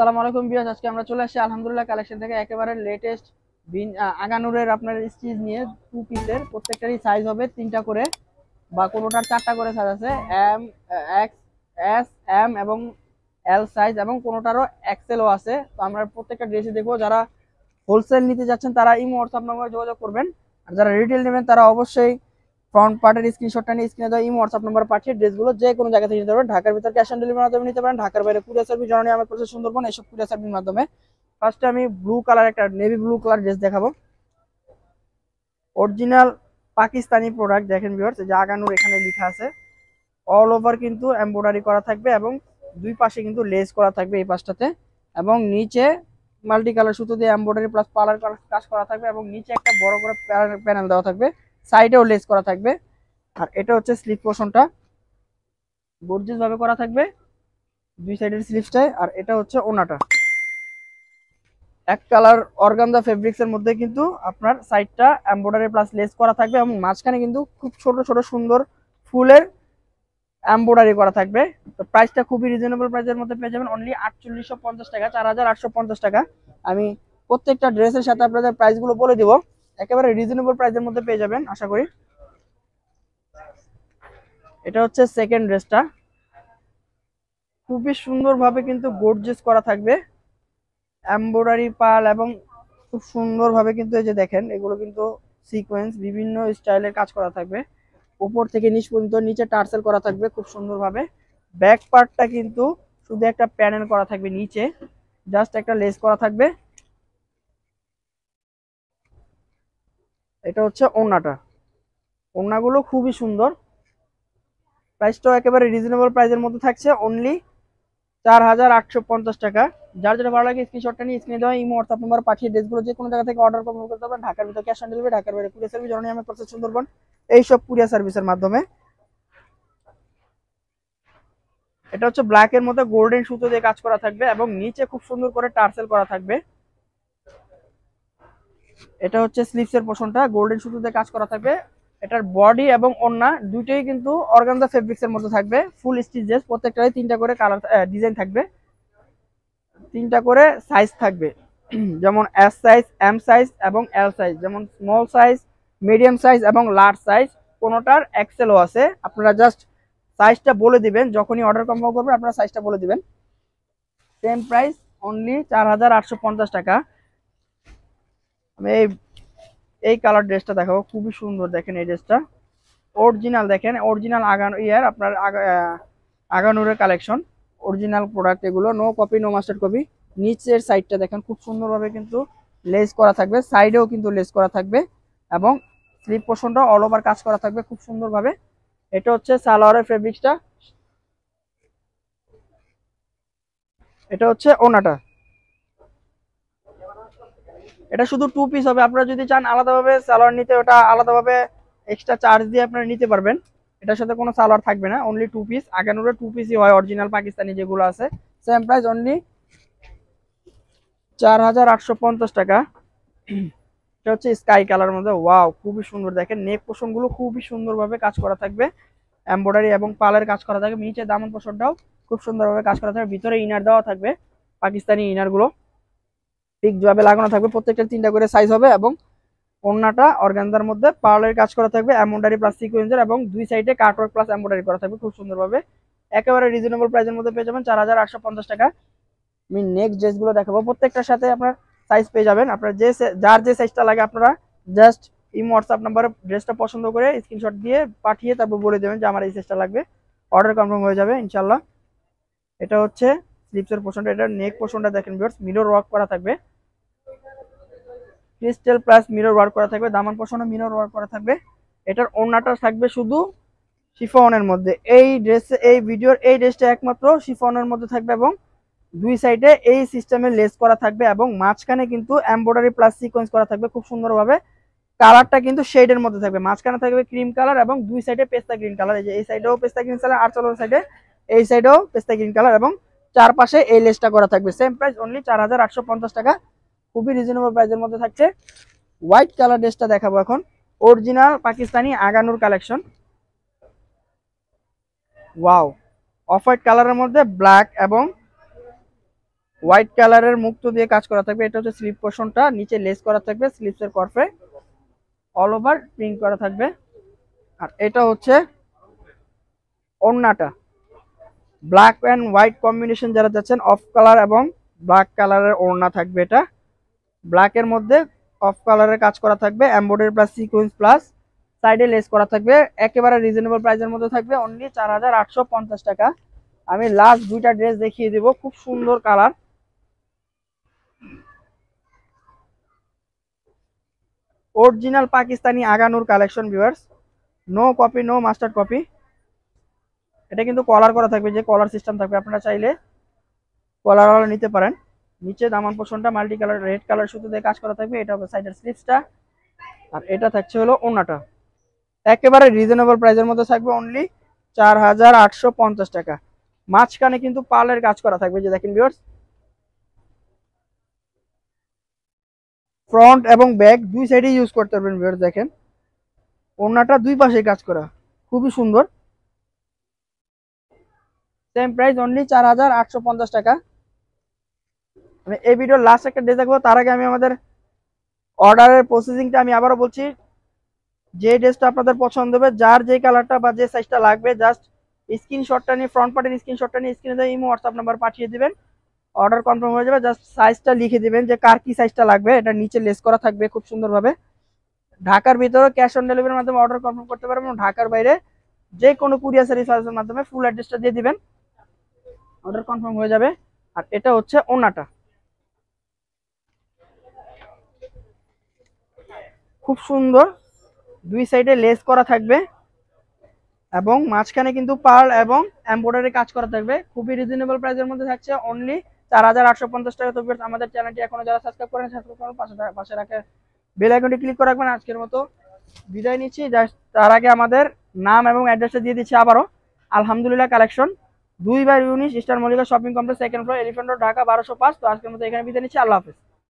আসসালামু আলাইকুম বিয়াস আজকে আমরা চলে আসছি আলহামদুলিল্লাহ কালেকশন থেকে একেবারে লেটেস্ট আগানুরের আপনার স্টিচ নিয়ে টু পিসের প্রত্যেকটারই সাইজ হবে, তিনটা করে বা কোনোটার চারটা করে সাইজ আছে এম এক্স এস এম এবং এল সাইজ এবং কোনোটারও এক্সেলও আছে। তো আমরা প্রত্যেকটা ড্রেসে দেখব, যারা হোলসেল নিতে যাচ্ছেন তারা ইমো হোয়াটসঅ্যাপ নাম্বারে যোগাযোগ করবেন। আর যারা রিটেল নেবেন তারা অবশ্যই ফ্রন্ট পার্টের স্ক্রিনশটটা নিয়ে স্ক্রিনে দেওয়া ইমো হোয়াটসঅ্যাপ নাম্বার পাঠিয়ে ড্রেসগুলো যে কোনো জায়গা থেকে নিতে পারবেন ঢাকার ভিতর ক্যাশ অন ডেলিভারি মাধ্যমে নিতে পারেন, ঢাকার বাইরে কুরিয়ার সার্ভিস জননী আমার করছে সুন্দরবন এইসব কুরিয়ার সার্ভিস মাধ্যমে। ফার্স্টে আমি ব্লু কালার একটা নেভি ব্লু কালার ড্রেস দেখাবো। অরিজিনাল পাকিস্তানি প্রোডাক্ট দেখেন ভিউয়ার্স যে আগানুর এখানে লেখা আছে। অল ওভার কিন্তু এমব্রয়ডারি করা থাকবে এবং দুই পাশে কিন্তু লেস করা থাকবে এই পাশটাতে। এবং নিচে মাল্টি কালার সুতো দিয়ে এমব্রয়ডারি প্লাস পার্লার কাজ করা থাকবে এবং নিচে একটা বড় করে প্যানেল দেওয়া থাকবে। সাইডেও লেস করা থাকবে। আর এটা হচ্ছে স্লিপ পোর্শনটা। ভাবে করা থাকবে দুই সাইডের স্লিপসটায়। আর এটা হচ্ছে ওনাটা। এক কালার অর্গানজা ফেব্রিক্স এর মধ্যে কিন্তু আপনার সাইডটা এমব্রয়ডারি প্লাস লেস করা থাকবে এবং মাঝখানে কিন্তু খুব ছোট ছোট, সুন্দর ফুলের এমব্রয়ডারি করা থাকবে। তো প্রাইসটা খুবই রিজনেবল প্রাইসের মধ্যে পেয়ে যাবেন অনলি আটচল্লিশশো পঞ্চাশ টাকা, চার হাজার আটশো পঞ্চাশ টাকা। আমি প্রত্যেকটা ড্রেসের সাথে আপনাদের প্রাইসগুলো বলে দিব। একেবারে রিজনেবল প্রাইসের মধ্যে পেয়ে যাবেন, আশা করি। এটা হচ্ছে সেকেন্ড ড্রেসটা খুবই সুন্দরভাবে কিন্তু গোর্জেস করা থাকবে। এমব্রয়ডারি পাল এবং খুব সুন্দরভাবে কিন্তু এই যে দেখেন, এগুলো কিন্তু সিকোয়েন্স বিভিন্ন স্টাইলের কাজ করা থাকবে। উপর থেকে নিচ পর্যন্ত, নিচে টার্সেল করা থাকবে খুব সুন্দরভাবে। ব্যাক পার্টটা কিন্তু শুধু একটা প্যানেল করা থাকবে নিচে জাস্ট একটা লেস করা থাকবে। এটা হচ্ছে ওড়নাটা। ওড়নাগুলো খুবই সুন্দর। প্রাইসটাও একেবারে রিজনেবল প্রাইসের মধ্যে থাকছে। অনলি চার হাজার আটশো পঞ্চাশ টাকা। যার যেটা ভালো লাগে স্ক্রিনশটটা নিয়ে স্ক্রিনে দেওয়া ইমো হোয়াটসঅ্যাপ নাম্বার পাঠিয়ে ড্রেসগুলো যে কোনো জায়গা থেকে অর্ডার করতে করতে পারবেন। ঢাকার ভিতরে ক্যাশ অন ডেলিভারি ঢাকার বাইরে কুরিয়ার সার্ভিস জননী আমি করছে সুন্দরবন, এইসব কুরিয়ার সার্ভিসের মাধ্যমে। এটা হচ্ছে ব্ল্যাক এর মধ্যে গোল্ডেন সুতো দিয়ে কাজ করা থাকবে এবং নিচে খুব সুন্দর করে টার্সেল করা থাকবে। এটা হচ্ছে স্লিভস এর পোর্শনটা গোল্ডেন সুতো দিয়ে কাজ করা থাকবে। এটার বডি এবং ওড়না দুইটাই কিন্তু অর্গানজা ফেব্রিক্স এর মধ্যে থাকবে। ফুল স্টিচেস প্রত্যেকটাই তিনটা করে কালার ডিজাইন থাকবে। তিনটা করে সাইজ থাকবে। যেমন এস সাইজ এম সাইজ এবং এল সাইজ যেমন স্মল সাইজ মিডিয়াম সাইজ এবং লার্জ সাইজ কোনোটার এক্সেলও আছে। আপনারা জাস্ট সাইজটা বলে দিবেন, যখনই অর্ডার কনফার্ম করবেন, আপনারা সাইজটা বলে দিবেন। সেম প্রাইস অনলি চার হাজার আটশো পঞ্চাশ টাকা। আমি এই এই কালার ড্রেসটা দেখাবো, খুবই সুন্দর দেখেন এই ড্রেসটা অরিজিনাল দেখেন অরিজিনাল আগান ইয়ার আপনার আগানুরের কালেকশন অরিজিনাল প্রোডাক্ট এগুলো no copy no master copy নিচের সাইডটা দেখেন, খুব সুন্দরভাবে কিন্তু লেস করা থাকবে সাইডেও কিন্তু লেস করা থাকবে এবং স্লিপ পোর্শনটা অল ওভার কাজ করা থাকবে খুব সুন্দরভাবে। এটা হচ্ছে সালোয়ারের ফেব্রিক্সটা এটা হচ্ছে ওনাটা। এটা শুধু টু পিস হবে। আপনারা যদি চান আলাদাভাবে সালোয়ার নিতে, ওটা আলাদাভাবে এক্সট্রা চার্জ দিয়ে আপনারা নিতে পারবেন। এটার সাথে কোনো সালোয়ার থাকবে না অনলি টু পিস আগানুরে টু পিসই হয় অরিজিনাল পাকিস্তানি যেগুলো আছে। সেম প্রাইস অনলি চার হাজার আটশো পঞ্চাশ টাকা। এটা হচ্ছে স্কাই কালার মধ্যে। ওয়াও খুবই সুন্দর। দেখেন নেক পোষণগুলো খুবই সুন্দরভাবে কাজ করা থাকবে। এমব্রয়ডারি এবং পালের কাজ করা থাকবে। নিচে দামন পোষণটাও খুব সুন্দরভাবে কাজ করা থাকবে। ভিতরে ইনার দেওয়া থাকবে, পাকিস্তানি ইনারগুলো ঠিক ভাবে লাগানো থাকবে, প্রত্যেকটা তিনটা করে সাইজ হবে এবং ওড়নাটা অর্গানজার মধ্যে পার্লের কাজ করা থাকবে এমব্রয়ডারি প্লাস সিকোয়েন্সের এবং দুই সাইডে কাটওয়ার্ক প্লাস এমব্রয়ডারি করা থাকবে খুব সুন্দরভাবে। একেবারে রিজনেবল প্রাইসের মধ্যে পেয়ে যাবেন চার হাজার আটশো পঞ্চাশ টাকা। আমি নেক্সট ড্রেসগুলো দেখাবো। প্রত্যেকটার সাথে আপনার সাইজ পেয়ে যাবেন। আপনার যে যার যে সাইজটা লাগে আপনারা জাস্ট ইম হোয়াটসঅ্যাপ নাম্বারে ড্রেসটা পছন্দ করে স্ক্রিনশট দিয়ে পাঠিয়ে তারপর বলে দেবেন যে আমার এই সাইজটা লাগবে। অর্ডার কনফার্ম হয়ে যাবে ইনশাল্লাহ এটা হচ্ছে স্লিপসের পোর্শনটা এটা নেক পোর্শনটা দেখেন ভিউয়ার্স মিরর ওয়ার্ক করা থাকবে। ক্রিস্টাল প্লাস মিরর ওয়ার্ক করা থাকবে, দামান পোর্শনও মিরর ওয়ার্ক করা থাকবে। এটার ওড়নাটা থাকবে শুধু শিফনের মধ্যে। এই ড্রেস এই ভিডিওর এই ড্রেসটা একমাত্র শিফনের মধ্যে থাকবে এবং দুই সাইডে এই সিস্টেমে লেস করা থাকবে এবং মাঝখানে কিন্তু এমব্রয়ডারি প্লাস সিকোয়েন্স করা থাকবে খুব সুন্দরভাবে। কালারটা কিন্তু শেডের মধ্যে থাকবে। মাঝখানে থাকবে ক্রিম কালার এবং দুই সাইডে পেস্তা গ্রিন কালার এই যে এই সাইডেও পেস্তা গ্রিন কালার আর চলার সাইডে এই সাইডেও পেস্তা গ্রিন কালার এবং চারপাশে এই লেসটা করা থাকবে। সেম প্রাইস অনলি চার হাজার আটশো পঞ্চাশ টাকা। খুবই রিজনেবল প্রাইসের মধ্যে থাকছে। হোয়াইট কালার ড্রেসটা দেখাবো এখন। Original Pakistani Agha Noor collection wow off white কালারের মধ্যে ব্ল্যাক এবং হোয়াইট কালারের মুক্ত দিয়ে কাজ করা থাকবে। এটা হচ্ছে স্লিপ পোর্শনটা নিচে লেস করা থাকবে স্লিপসের কর্ফে। অল ওভার প্রিন্ট করা থাকবে। আর এটা হচ্ছে ওড়নাটা। ব্ল্যাক অ্যান্ড হোয়াইট কম্বিনেশন যারা যাচ্ছেন অফ কালার এবং ব্ল্যাক কালারের ওড়না থাকবে এটা। ব্ল্যাকের মধ্যে অফ কালারের কাজ করা থাকবে এমব্রয়ডারি প্লাস সিকোয়েন্স প্লাস সাইডে লেস করা থাকবে, একেবারে রিজনেবল প্রাইসের মধ্যে থাকবে অনলি চার হাজার আটশো পঞ্চাশ টাকা। আমি লাস্ট দুইটা ড্রেস দেখিয়ে দিব, খুব সুন্দর colour original Pakistani Agha Noor collection viewers no copy no master copy এটা কিন্তু কলার করা থাকবে, যে কলার সিস্টেম থাকবে, আপনারা চাইলে কলার নিতে পারেন। নিচে দামান পোষণটা মাল্টি কালার রেড কালার সুতো দিয়ে কাজ করা থাকবে। এটা হবে সাইডের স্লিপসটা আর এটা থাকছে হলো ওনাটা একেবারে রিজনেবল প্রাইসের মধ্যে থাকবে অনলি চার হাজার আটশো পঞ্চাশ টাকা। মাঝখানে কিন্তু পালের কাজ করা থাকবে, যে দেখেন ভিউয়ার্স ফ্রন্ট এবং ব্যাক দুই সাইডে ইউজ করতে পারবেন ভিউয়ার্স দেখেন। ওড়নাটা দুই পাশে কাজ করা। খুবই সুন্দর। সেম প্রাইস অনলি চার হাজার আটশো পঞ্চাশ টাকা। আমি এই ভিডিওর লাস্ট একটা ডে দেখব, তার আগে আমি আমাদের অর্ডারের প্রসেসিংটা আমি আবারও বলছি। যে ড্রেসটা আপনাদের পছন্দ হবে, যার যে কালারটা বা যে সাইজটা লাগবে জাস্ট স্ক্রিনশটটা নিয়ে ফ্রন্ট পার্টের স্ক্রিনশটটা নিয়ে স্ক্রিনে ইমো হোয়াটসঅ্যাপ নাম্বার পাঠিয়ে দেবেন। অর্ডার কনফার্ম হয়ে যাবে জাস্ট সাইজটা লিখে দিবেন যে কার কি সাইজটা লাগবে, এটা নিচে লেস করা থাকবে খুব সুন্দরভাবে। ঢাকার ভিতরে ক্যাশ অন ডেলিভারির মাধ্যমে অর্ডার কনফার্ম করতে পারবেন এবং ঢাকার বাইরে যে কোনো কুরিয়ার সার্ভিসের মাধ্যমে ফুল অ্যাড্রেসটা দিয়ে দিবেন। অর্ডার কনফার্ম হয়ে যাবে। আর এটা হচ্ছে ওনাটা। খুব সুন্দর। দুই সাইডে লেস করা থাকবে এবং মাঝখানে কিন্তু পার্ল এবং এমব্রয়ডারি কাজ করা থাকবে। খুবই রিজনেবল প্রাইসের মধ্যে থাকছে অনলি চার হাজার আটশো পঞ্চাশ টাকা। তো আমাদের চ্যানেলটি এখনও যারা সাবস্ক্রাইব করেন সাবস্ক্রাইব করেন, পাশে পাশে রাখে বেল আইকনটি ক্লিক করে রাখবেন। আজকের মতো বিদায় নিচ্ছি। তার আগে আমাদের নাম এবং অ্যাড্রেসটা দিয়ে দিচ্ছি আবারও। আলহামদুলিল্লাহ কালেকশন দুই বার ইউনিশ star Mallika shopping complex second floor Elephant Road Dhaka বারোশো পাঁচ। তো আজকের মতো এখানে বিদায় নিচ্ছি। আল্লাহ হাফিজ।